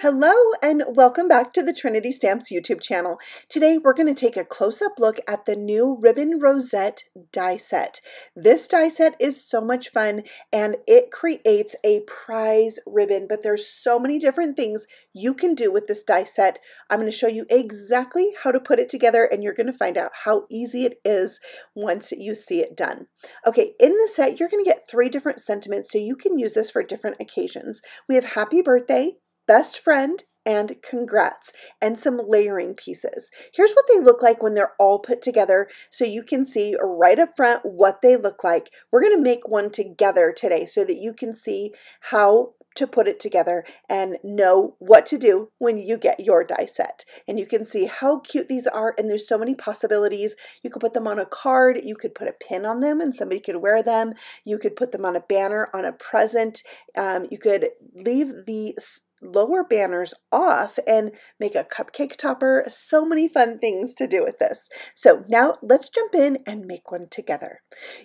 Hello and welcome back to the Trinity Stamps YouTube channel. Today we're going to take a close-up look at the new Ribbon Rosette die set. This die set is so much fun and it creates a prize ribbon, but there's so many different things you can do with this die set. I'm going to show you exactly how to put it together and you're going to find out how easy it is once you see it done. Okay, in the set you're going to get three different sentiments so you can use this for different occasions. We have happy birthday, best friend, and congrats, and some layering pieces. Here's what they look like when they're all put together so you can see right up front what they look like. We're going to make one together today so that you can see how to put it together and know what to do when you get your die set. And you can see how cute these are and there's so many possibilities. You could put them on a card, you could put a pin on them and somebody could wear them. You could put them on a banner, on a present. Um, you could leave the lower banners off and make a cupcake topper. So many fun things to do with this. So now let's jump in and make one together.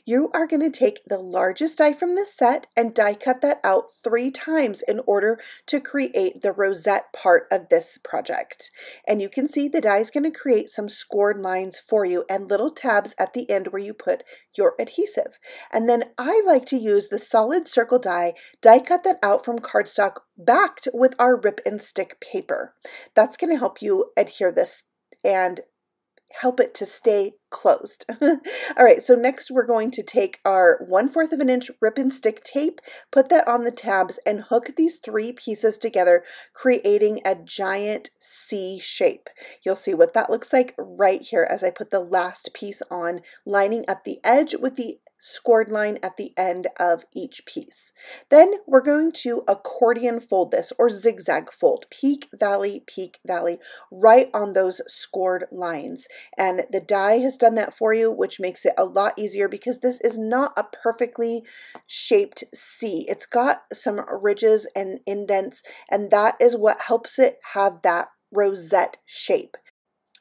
You are going to take the largest die from this set and die cut that out three times in order to create the rosette part of this project. And you can see the die is going to create some scored lines for you and little tabs at the end where you put your adhesive. And then I like to use the solid circle die, die cut that out from cardstock backed with our rip and stick paper. That's going to help you adhere this and help it to stay closed. All right, so next we're going to take our 1 4th of an inch rip and stick tape, put that on the tabs, and hook these three pieces together, creating a giant C shape. You'll see what that looks like right here as I put the last piece on, lining up the edge with the scored line at the end of each piece. Then we're going to accordion fold this or zigzag fold, peak, valley, peak, valley, right on those scored lines. And the die has done that for you, which makes it a lot easier because this is not a perfectly shaped C. It's got some ridges and indents, and that is what helps it have that rosette shape.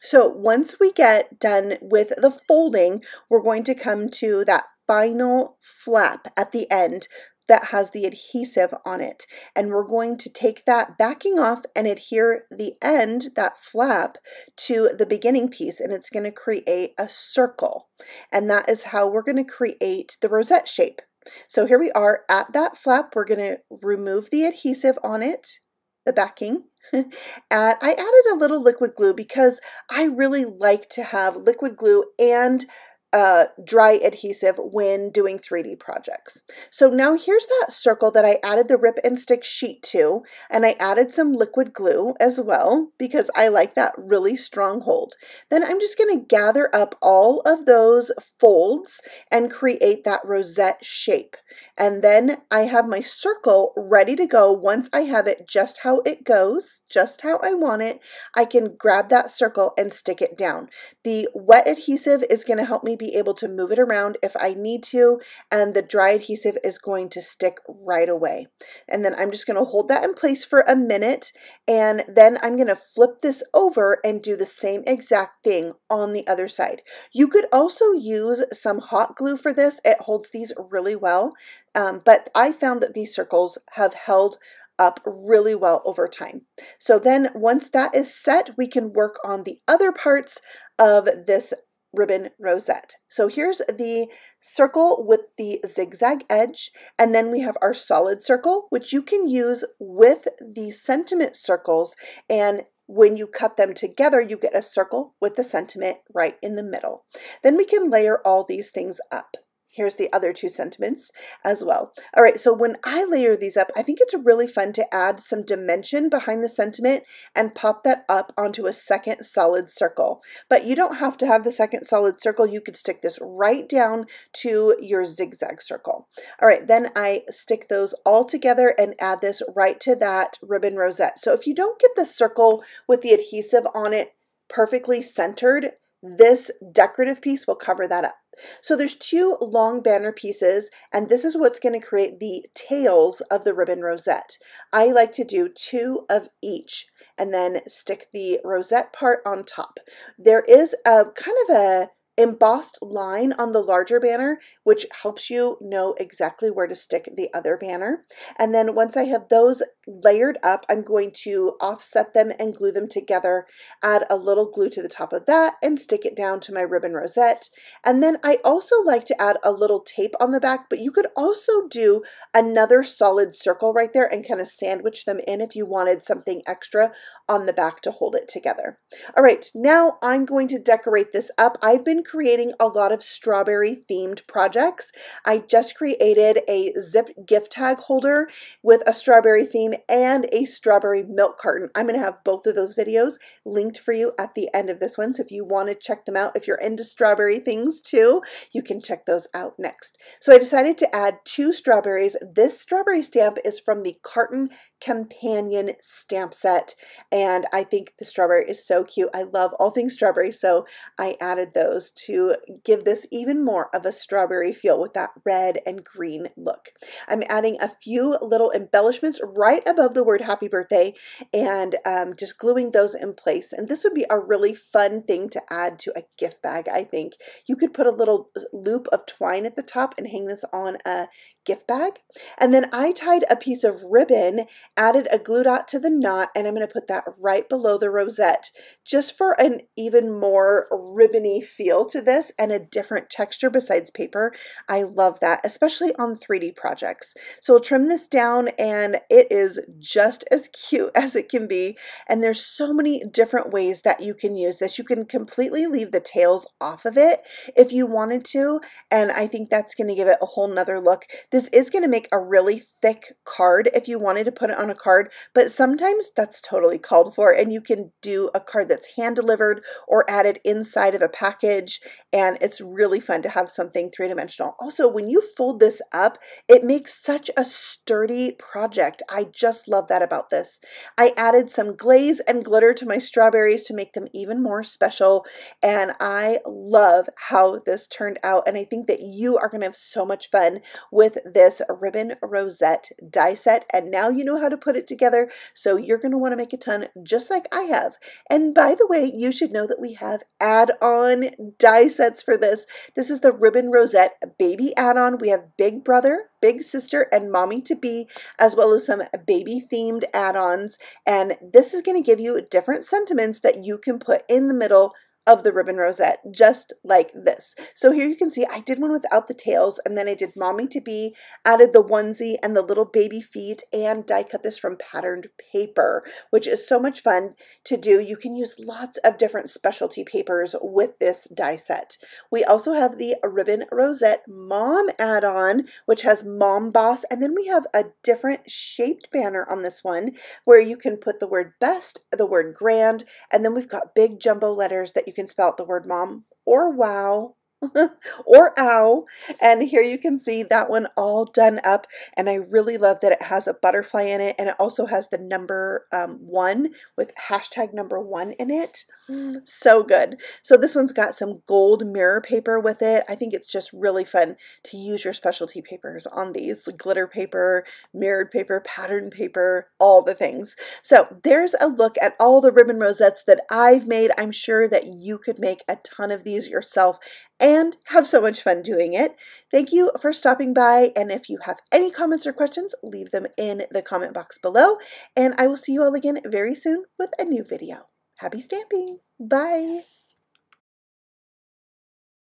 So once we get done with the folding, we're going to come to that final flap at the end that has the adhesive on it. And we're going to take that backing off and adhere the end, that flap, to the beginning piece and it's going to create a circle. And that is how we're going to create the rosette shape. So here we are at that flap. We're going to remove the adhesive on it, the backing. and I added a little liquid glue because I really like to have liquid glue and uh, dry adhesive when doing 3D projects. So now here's that circle that I added the rip and stick sheet to, and I added some liquid glue as well because I like that really strong hold. Then I'm just going to gather up all of those folds and create that rosette shape. And then I have my circle ready to go once I have it just how it goes, just how I want it. I can grab that circle and stick it down. The wet adhesive is going to help me be able to move it around if I need to, and the dry adhesive is going to stick right away. And then I'm just going to hold that in place for a minute, and then I'm going to flip this over and do the same exact thing on the other side. You could also use some hot glue for this. It holds these really well, um, but I found that these circles have held up really well over time. So then once that is set, we can work on the other parts of this ribbon rosette. So here's the circle with the zigzag edge, and then we have our solid circle, which you can use with the sentiment circles, and when you cut them together, you get a circle with the sentiment right in the middle. Then we can layer all these things up. Here's the other two sentiments as well. All right, so when I layer these up, I think it's really fun to add some dimension behind the sentiment and pop that up onto a second solid circle. But you don't have to have the second solid circle. You could stick this right down to your zigzag circle. All right, then I stick those all together and add this right to that ribbon rosette. So if you don't get the circle with the adhesive on it perfectly centered, this decorative piece will cover that up. So there's two long banner pieces, and this is what's going to create the tails of the ribbon rosette. I like to do two of each and then stick the rosette part on top. There is a kind of a embossed line on the larger banner, which helps you know exactly where to stick the other banner. And then once I have those layered up, I'm going to offset them and glue them together, add a little glue to the top of that and stick it down to my ribbon rosette. And then I also like to add a little tape on the back, but you could also do another solid circle right there and kind of sandwich them in if you wanted something extra on the back to hold it together. All right, now I'm going to decorate this up. I've been creating a lot of strawberry themed projects. I just created a zip gift tag holder with a strawberry theme and a strawberry milk carton. I'm going to have both of those videos linked for you at the end of this one. So if you want to check them out, if you're into strawberry things too, you can check those out next. So I decided to add two strawberries. This strawberry stamp is from the Carton Companion stamp set. And I think the strawberry is so cute. I love all things strawberry. So I added those to give this even more of a strawberry feel with that red and green look. I'm adding a few little embellishments right above the word happy birthday and um, just gluing those in place. And this would be a really fun thing to add to a gift bag, I think. You could put a little loop of twine at the top and hang this on a gift bag. And then I tied a piece of ribbon, added a glue dot to the knot, and I'm going to put that right below the rosette just for an even more ribbony feel to this and a different texture besides paper. I love that, especially on 3D projects. So we'll trim this down and it is just as cute as it can be. And there's so many different ways that you can use this. You can completely leave the tails off of it if you wanted to. And I think that's going to give it a whole nother look. This is going to make a really thick card if you wanted to put it on a card, but sometimes that's totally called for and you can do a card that's hand delivered or added inside of a package and it's really fun to have something three-dimensional. Also, when you fold this up, it makes such a sturdy project. I just love that about this. I added some glaze and glitter to my strawberries to make them even more special and I love how this turned out and I think that you are going to have so much fun with this ribbon rosette die set and now you know how to put it together so you're going to want to make a ton just like I have. And by the way you should know that we have add-on die sets for this. This is the ribbon rosette baby add-on. We have big brother big sister and mommy to be as well as some baby themed add-ons and this is going to give you different sentiments that you can put in the middle of the ribbon rosette, just like this. So here you can see I did one without the tails, and then I did Mommy to Be, added the onesie and the little baby feet, and die cut this from patterned paper, which is so much fun to do. You can use lots of different specialty papers with this die set. We also have the ribbon rosette mom add-on, which has mom boss, and then we have a different shaped banner on this one where you can put the word best, the word grand, and then we've got big jumbo letters that you can spell out the word mom or wow or ow. And here you can see that one all done up. And I really love that it has a butterfly in it. And it also has the number um, one with hashtag number one in it. So good. So this one's got some gold mirror paper with it. I think it's just really fun to use your specialty papers on these. Glitter paper, mirrored paper, pattern paper, all the things. So there's a look at all the ribbon rosettes that I've made. I'm sure that you could make a ton of these yourself and have so much fun doing it. Thank you for stopping by, and if you have any comments or questions, leave them in the comment box below, and I will see you all again very soon with a new video. Happy stamping! Bye!